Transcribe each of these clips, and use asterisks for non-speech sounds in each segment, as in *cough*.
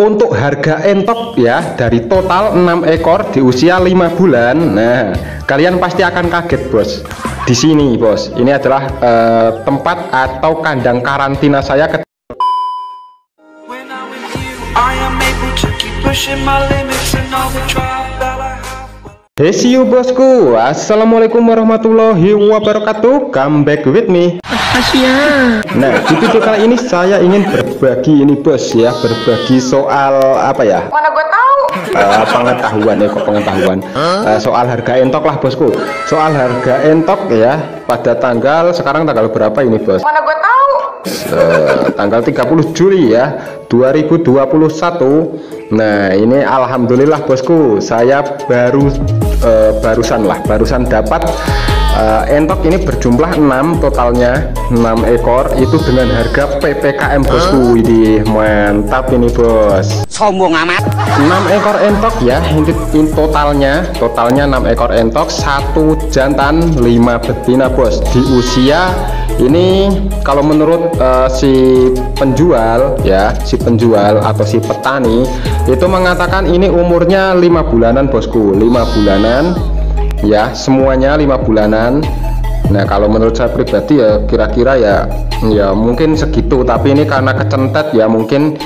untuk harga entok ya dari total 6 ekor di usia 5 bulan. Nah kalian pasti akan kaget bos. Di sini bos. Ini adalah uh, tempat atau kandang karantina saya Hey see you bosku. Assalamualaikum warahmatullahi wabarakatuh. Come back with me. Nah di video kali ini saya ingin berbagi ini bos ya. Berbagi soal apa ya? Mana gue tahu? Uh, Pengetahuan ya kok pengetahuan. Uh, Soal harga entok lah bosku. Soal harga entok ya Pada tanggal sekarang tanggal berapa ini bos? Mana gue tahu uh, Tanggal 30 Juli ya 2021 Nah ini Alhamdulillah bosku saya baru uh, barusan lah barusan dapat. Uh, entok ini berjumlah 6 totalnya 6 ekor itu dengan harga PPKM bosku. Ini mantap ini bos. Sombong amat. 6 ekor entok ya ini, ini totalnya totalnya 6 ekor entok satu jantan 5 betina bos. Di usia ini kalau menurut uh, si penjual ya si penjual atau si petani itu mengatakan ini umurnya lima bulanan bosku. Lima bulanan ya semuanya lima bulanan. Nah kalau menurut saya pribadi ya kira-kira ya ya mungkin segitu. Tapi ini karena kecentet ya mungkin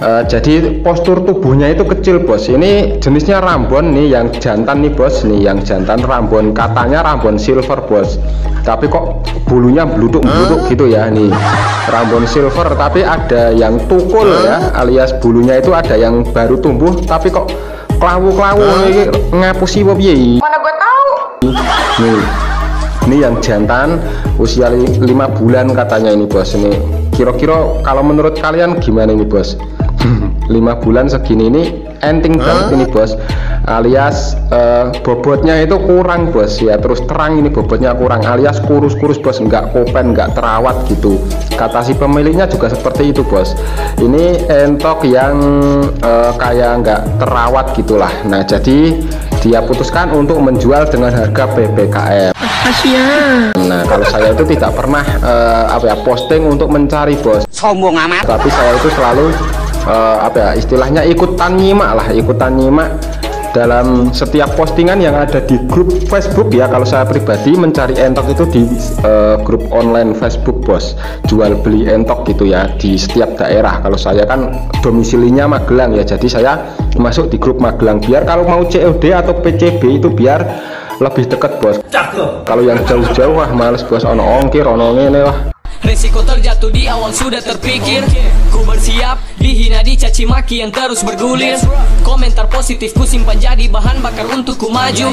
Uh, jadi postur tubuhnya itu kecil bos. Ini jenisnya rambon nih yang jantan nih bos. Nih yang jantan rambon. Katanya rambon silver bos. Tapi kok bulunya beluduk-beluduk gitu ya nih. Rambon silver tapi ada yang tukul ya alias bulunya itu ada yang baru tumbuh tapi kok kelawu-kelawu ini ngapusi piye? Mana gue tahu? Nih ini yang jantan usia lima bulan katanya ini bos. Ini kira-kira kalau menurut kalian gimana ini bos lima bulan segini ini enting banget ini bos. Alias uh, bobotnya itu kurang bos. Ya terus terang ini bobotnya kurang. Alias kurus-kurus bos. Nggak kopen nggak terawat gitu. Kata si pemiliknya juga seperti itu bos. Ini entok yang uh, kayak nggak terawat gitulah. Nah jadi dia putuskan untuk menjual dengan harga PPKM nah kalau saya itu tidak pernah uh, apa ya posting untuk mencari bos. Sombong amat. Tapi saya itu selalu uh, apa ya istilahnya ikutan nyimak lah ikutan nyimak dalam setiap postingan yang ada di grup Facebook ya. Kalau saya pribadi mencari entok itu di uh, grup online Facebook bos. Jual beli entok gitu ya di setiap daerah. Kalau saya kan domisilinya Magelang ya jadi saya masuk di grup Magelang. Biar kalau mau COD atau PCB itu biar lebih dekat bos. Kalau yang jauh-jauh wah males bos. Ono ongkir ono ngene wah Resiko terjatuh di awal sudah terpikir. Ku bersiap dihina dicaci maki yang terus bergulir. Komentar positif ku simpan jadi bahan bakar untuk ku maju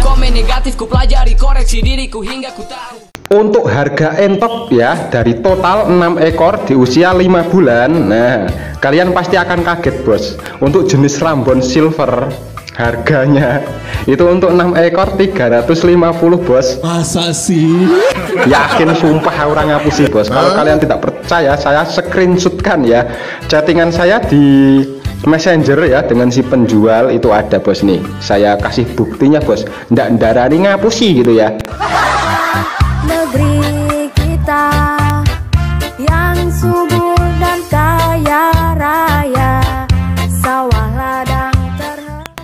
Komen negatif ku pelajari koreksi diriku hingga ku tahu. Untuk harga entok ya dari total 6 ekor di usia 5 bulan. Nah kalian pasti akan kaget bos. Untuk jenis rambon silver harganya. Itu untuk 6 ekor 350 bos. Masa sih? Yakin sumpah orang ngapusi bos. Kalau kalian tidak percaya saya screenshotkan ya. Chattingan saya di messenger ya dengan si penjual itu ada bos nih. Saya kasih buktinya bos. Ndak ndarani ngapusi gitu ya. Negeri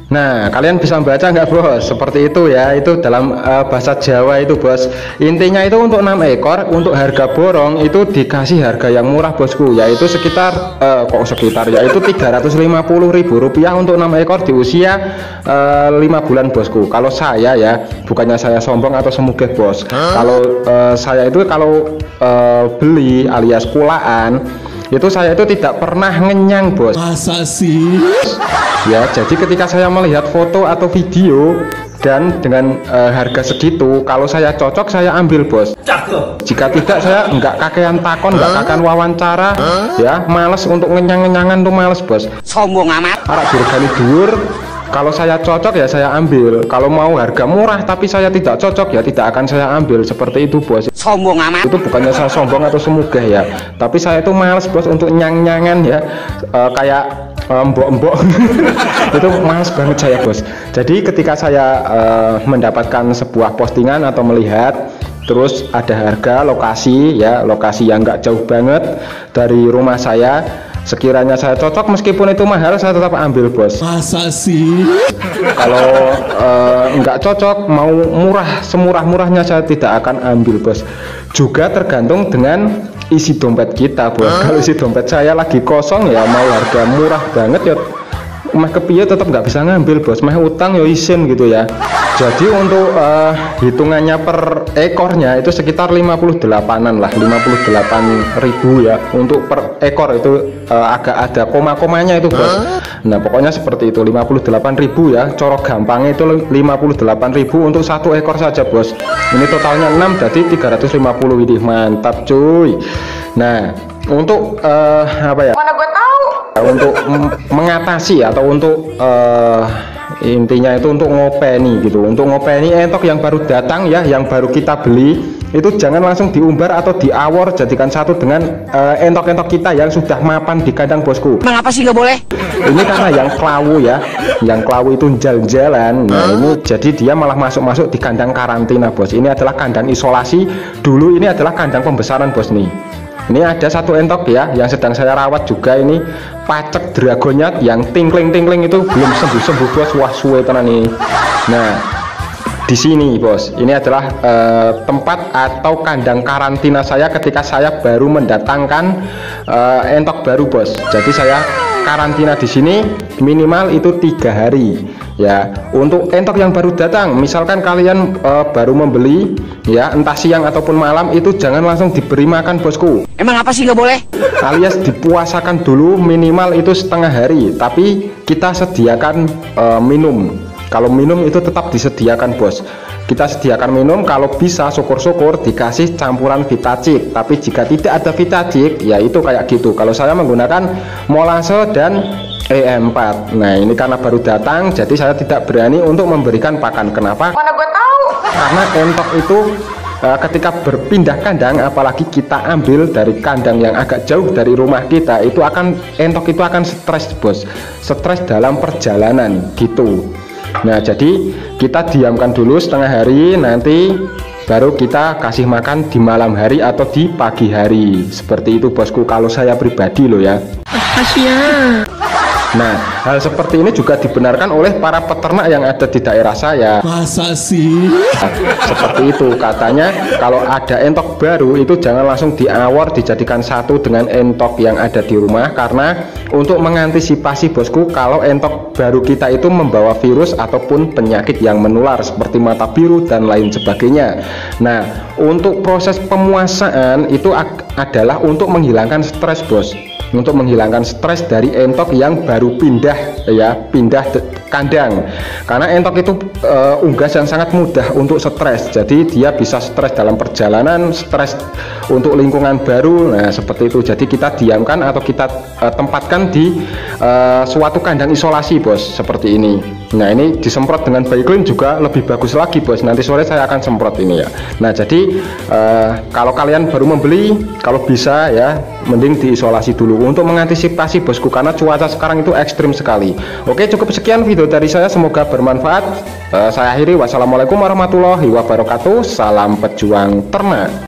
Nah, kalian bisa baca nggak bos? Seperti itu ya, itu dalam uh, bahasa Jawa itu bos. Intinya itu untuk 6 ekor, untuk harga borong itu dikasih harga yang murah bosku, yaitu sekitar uh, kok sekitar ya itu 350.000 rupiah untuk 6 ekor di usia uh, 5 bulan bosku. Kalau saya ya, bukannya saya sombong atau semugeh bos. Kalau uh, saya itu kalau uh, beli alias kulaan itu saya itu tidak pernah ngenyang bos. Masa sih? Ya jadi ketika saya melihat foto atau video dan dengan uh, harga segitu kalau saya cocok saya ambil bos. Jika tidak saya nggak kakean takon nggak kakean wawancara ya males untuk ngenyang-ngenyangan tuh males bos. Sombong amat. Arak dirgani dhuwur kalau saya cocok ya saya ambil. Kalau mau harga murah tapi saya tidak cocok ya tidak akan saya ambil. Seperti itu bos. Sombong amat. Itu bukannya saya sombong atau semugah ya. Tapi saya itu males bos untuk nyang-nyangan ya. Uh, kayak mbok-mbok. *laughs* Itu males banget saya bos. Jadi ketika saya uh, mendapatkan sebuah postingan atau melihat terus ada harga lokasi ya lokasi yang nggak jauh banget dari rumah saya sekiranya saya cocok meskipun itu mahal saya tetap ambil bos. Masa sih? kalau eh, nggak cocok mau murah semurah-murahnya saya tidak akan ambil bos. Juga tergantung dengan isi dompet kita bos. Kalau isi dompet saya lagi kosong ya mau harga murah banget ya mah kepiye tetap nggak bisa ngambil bos. Mah utang ya isin gitu ya. Jadi untuk eh, hitungannya per ekornya itu sekitar 58an lah 58 ribu ya. Untuk per ekor itu eh, agak ada koma-komanya itu bos. Nah pokoknya seperti itu 58 ribu ya. Corok gampangnya itu 58 ribu untuk satu ekor saja bos. Ini totalnya 6 jadi 350 widih mantap cuy. Nah untuk eh, apa ya untuk mengatasi atau untuk eh, intinya itu untuk ngopeni gitu. Untuk ngopeni entok yang baru datang ya yang baru kita beli itu jangan langsung diumbar atau diawor jadikan satu dengan eh, entok-entok kita yang sudah mapan di kandang bosku. Emang apa sih nggak boleh? ini karena yang kelawu ya. Yang kelawu itu jalan-jalan nah ini jadi dia malah masuk-masuk di kandang karantina bos. Ini adalah kandang isolasi. Dulu ini adalah kandang pembesaran bos nih ini ada satu entok ya yang sedang saya rawat juga ini. Pacek dragonnya yang tingkling tingkling itu belum sembuh sembuh bos. Wah suwe tenan ini. Nah di sini bos. Ini adalah eh, tempat atau kandang karantina saya ketika saya baru mendatangkan eh, entok baru bos. Jadi saya karantina di sini minimal itu tiga hari ya untuk entok yang baru datang misalkan kalian eh, baru membeli ya entah siang ataupun malam itu jangan langsung diberi makan bosku. Emang apa sih nggak boleh? alias dipuasakan dulu minimal itu setengah hari tapi kita sediakan eh, minum. Kalau minum itu tetap disediakan bos. Kita sediakan minum kalau bisa syukur-syukur dikasih campuran vitacik tapi jika tidak ada vitacik ya itu kayak gitu. Kalau saya menggunakan molase dan E4 nah ini karena baru datang jadi saya tidak berani untuk memberikan pakan. Kenapa? Mana gue tahu. Karena entok itu Eh, ketika berpindah kandang apalagi kita ambil dari kandang yang agak jauh dari rumah kita itu akan entok itu akan stres bos. Stres dalam perjalanan gitu. Nah jadi kita diamkan dulu setengah hari nanti baru kita kasih makan di malam hari atau di pagi hari. Seperti itu bosku kalau saya pribadi loh ya Nah, hal seperti ini juga dibenarkan oleh para peternak yang ada di daerah saya. Masa sih? Nah, seperti itu katanya kalau ada entok baru itu jangan langsung diawor dijadikan satu dengan entok yang ada di rumah karena untuk mengantisipasi bosku kalau entok baru kita itu membawa virus ataupun penyakit yang menular seperti mata biru dan lain sebagainya nah untuk proses pemuasaan itu adalah untuk menghilangkan stres bos untuk menghilangkan stres dari entok yang baru pindah ya pindah kandang. Karena entok itu eh, unggas yang sangat mudah untuk stres. Jadi dia bisa stres dalam perjalanan stres untuk lingkungan baru. Nah seperti itu. Jadi kita diamkan atau kita eh, tempatkan di eh, suatu kandang isolasi bos seperti ini nah ini disemprot dengan Baiklin juga lebih bagus lagi bos. Nanti sore saya akan semprot ini ya. Nah jadi eh, kalau kalian baru membeli kalau bisa ya mending diisolasi dulu. Untuk mengantisipasi bosku karena cuaca sekarang itu ekstrim sekali. Oke cukup sekian video dari saya. Semoga bermanfaat. Eh, saya akhiri. Wassalamualaikum warahmatullahi wabarakatuh. Salam pejuang ternak